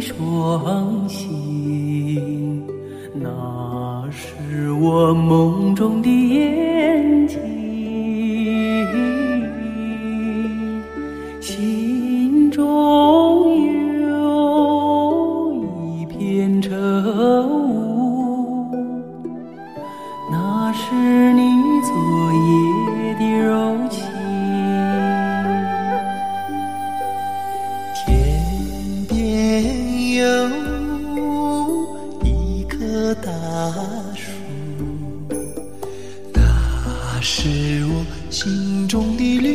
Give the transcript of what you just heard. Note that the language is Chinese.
双星那是我梦中的眼睛心中有一片晨雾那是你昨夜的柔情。有一棵大树那是我心中的绿。